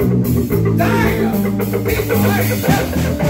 Damn! People like that!